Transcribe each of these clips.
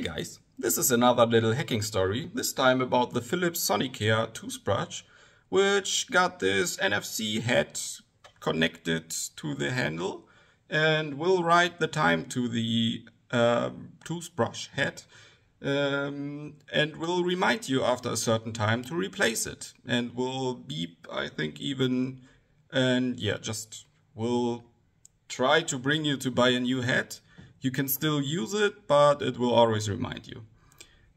Hey guys, this is another little hacking story, this time about the Philips Sonicare toothbrush, which got this NFC head connected to the handle and will write the time to the uh, toothbrush head um, and will remind you after a certain time to replace it and will beep, I think even, and yeah, just will try to bring you to buy a new head you can still use it, but it will always remind you.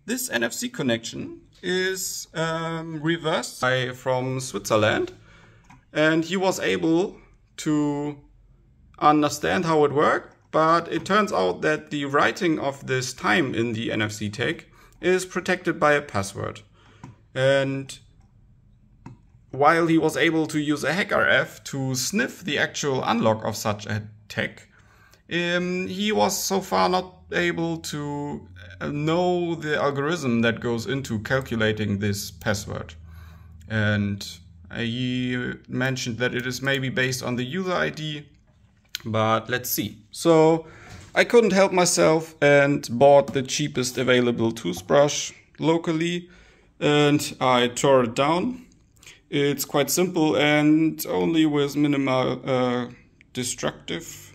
This NFC connection is um, reversed by, from Switzerland and he was able to understand how it worked, but it turns out that the writing of this time in the NFC tag is protected by a password. And while he was able to use a HackRF to sniff the actual unlock of such a tag, um, he was so far not able to uh, know the algorithm that goes into calculating this password. And he mentioned that it is maybe based on the user ID, but let's see. So I couldn't help myself and bought the cheapest available toothbrush locally and I tore it down. It's quite simple and only with minimal uh, destructive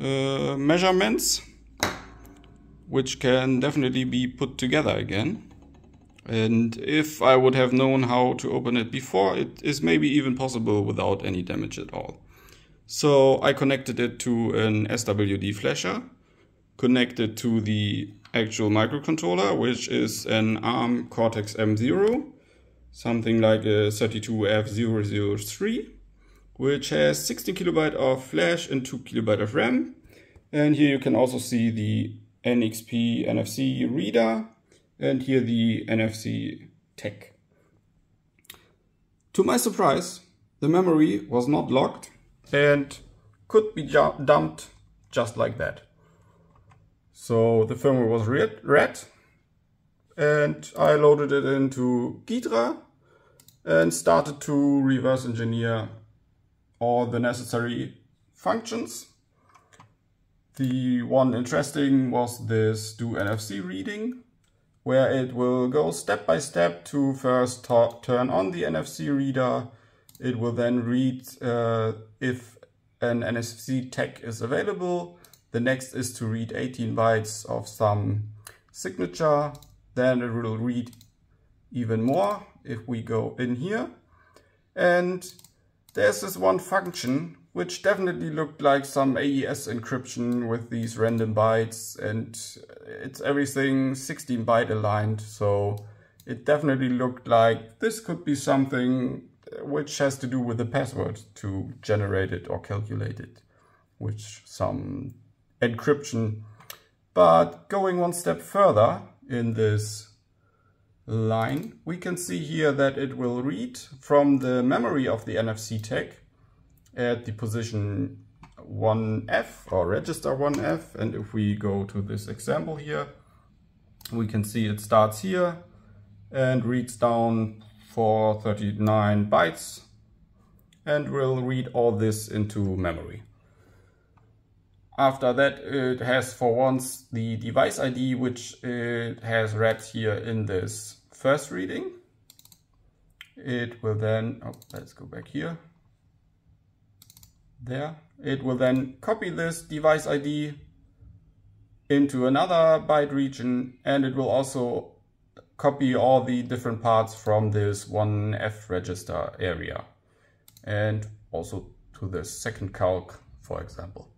uh, measurements which can definitely be put together again. And if I would have known how to open it before, it is maybe even possible without any damage at all. So I connected it to an SWD flasher, connected to the actual microcontroller, which is an ARM Cortex M0, something like a 32F003 which has 16 kilobyte of flash and 2 kilobyte of RAM. And here you can also see the NXP NFC reader and here the NFC tech. To my surprise, the memory was not locked and could be dumped just like that. So the firmware was read and I loaded it into Ghidra and started to reverse engineer all the necessary functions. The one interesting was this do NFC reading, where it will go step by step to first turn on the NFC reader. It will then read uh, if an NFC tag is available. The next is to read 18 bytes of some signature. Then it will read even more if we go in here. And there's this one function which definitely looked like some AES encryption with these random bytes and it's everything 16 byte aligned so it definitely looked like this could be something which has to do with the password to generate it or calculate it which some encryption. But going one step further in this line, we can see here that it will read from the memory of the NFC tag at the position 1F or register 1F. And if we go to this example here, we can see it starts here and reads down for 39 bytes and will read all this into memory. After that, it has for once the device ID, which it has read here in this first reading. It will then, oh, let's go back here. There. It will then copy this device ID into another byte region and it will also copy all the different parts from this 1F register area and also to the second calc, for example.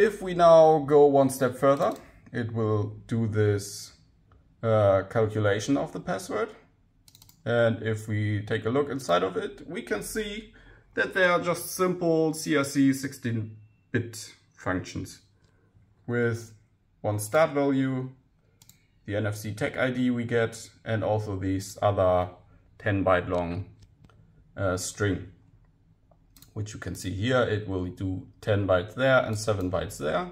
If we now go one step further, it will do this uh, calculation of the password. And if we take a look inside of it, we can see that they are just simple CRC 16-bit functions with one start value, the NFC tag ID we get, and also these other 10 byte long uh, string which you can see here, it will do 10 bytes there and 7 bytes there.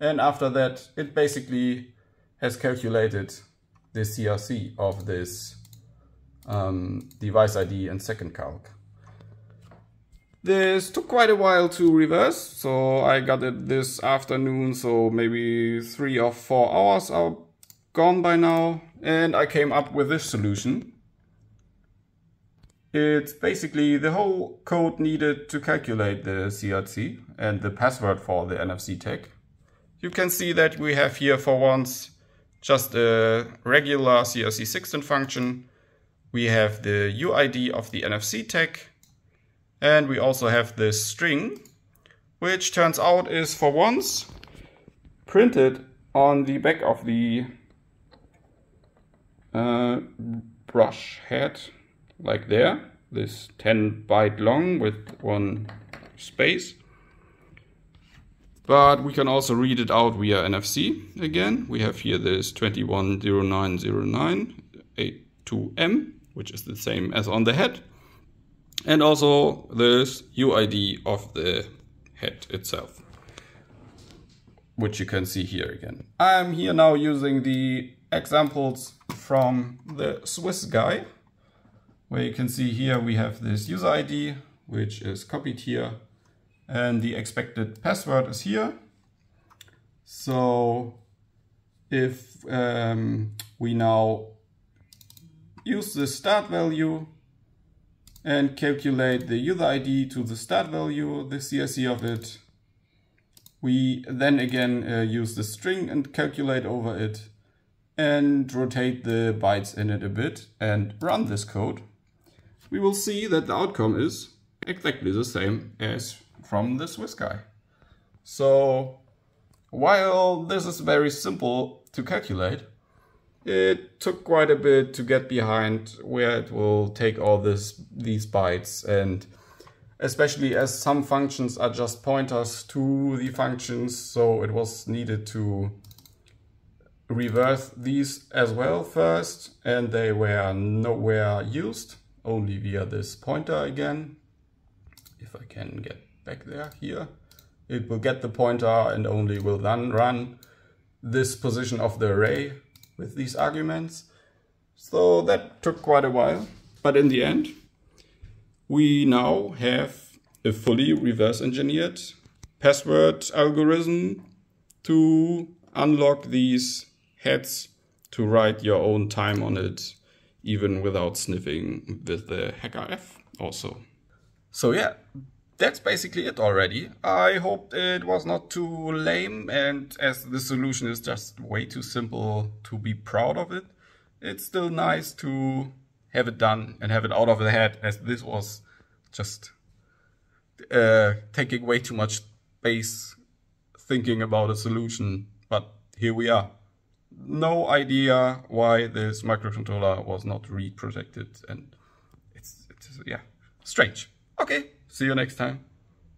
And after that, it basically has calculated the CRC of this um, device ID and second calc. This took quite a while to reverse, so I got it this afternoon, so maybe three or four hours are gone by now, and I came up with this solution. It's basically the whole code needed to calculate the CRC and the password for the NFC tag. You can see that we have here for once just a regular CRC Sixten function. We have the UID of the NFC tag and we also have this string which turns out is for once printed on the back of the uh, brush head like there this 10 byte long with one space but we can also read it out via NFC again. We have here this 21090982M, which is the same as on the head. And also this UID of the head itself, which you can see here again. I'm here now using the examples from the Swiss guy, where you can see here we have this user ID, which is copied here and the expected password is here. So if um, we now use the start value and calculate the user ID to the start value, the CRC of it, we then again uh, use the string and calculate over it and rotate the bytes in it a bit and run this code, we will see that the outcome is exactly the same as from the Swiss guy. So while this is very simple to calculate, it took quite a bit to get behind where it will take all this these bytes and especially as some functions are just pointers to the functions so it was needed to reverse these as well first and they were nowhere used only via this pointer again if I can get back there here. It will get the pointer and only will then run this position of the array with these arguments. So that took quite a while, but in the end, we now have a fully reverse engineered password algorithm to unlock these heads to write your own time on it, even without sniffing with the HackerF also. So yeah, that's basically it already. I hope it was not too lame and as the solution is just way too simple to be proud of it, it's still nice to have it done and have it out of the head as this was just uh, taking way too much space thinking about a solution. But here we are. No idea why this microcontroller was not read protected and it's, it's yeah, strange. Okay, see you next time.